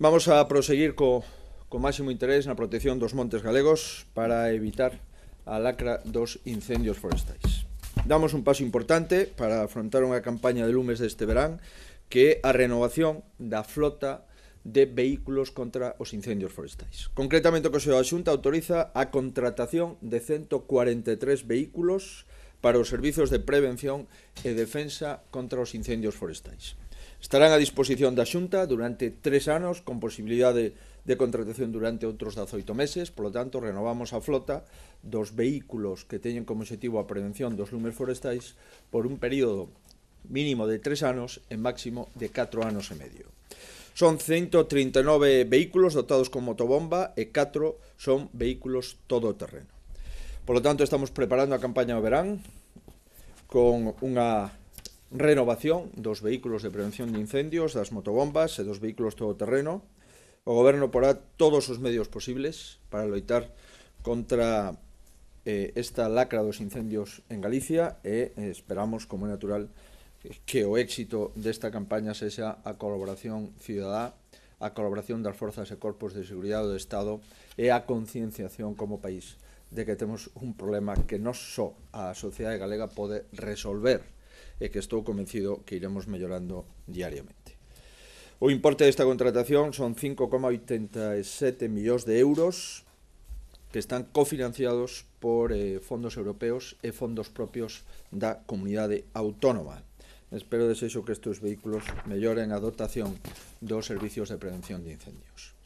Vamos a proseguir co, co máximo interés na protección dos montes galegos para evitar a lacra dos incendios forestais. Damos un paso importante para afrontar unha campaña de lumes deste verán que é a renovación da flota de vehículos contra os incendios forestais. Concretamente o Consello da Xunta autoriza a contratación de 143 vehículos para os servizos de prevención e defensa contra os incendios forestais. Estarán a disposición da Xunta durante tres anos con posibilidade de contratación durante outros 18 meses, polo tanto, renovamos a flota dos vehículos que teñen como objetivo a prevención dos lumes forestais por un período mínimo de tres anos e máximo de 4 anos e medio. Son 139 vehículos dotados con motobomba e 4 son vehículos todoterreno. Por lo tanto, estamos preparando a campaña do verán con unha renovación dos vehículos de prevención de incendios, das motobombas e dos vehículos todoterreno. O goberno porá todos os medios posibles para loitar contra eh, esta lacra dos incendios en Galicia e eh, esperamos, como é natural, que o éxito desta campaña sexa a colaboración cidadá, a colaboración das forzas e corpos de seguridade do Estado e a concienciación como país de que temos un problema que non só a sociedade galega pode resolver e que estou convencido que iremos mellorando diariamente. O importe desta contratación son 5,87 millóns de euros que están cofinanciados por eh, fondos europeos e fondos propios da comunidade autónoma. Espero desexo que estes vehículos melloren a dotación dos servicios de prevención de incendios.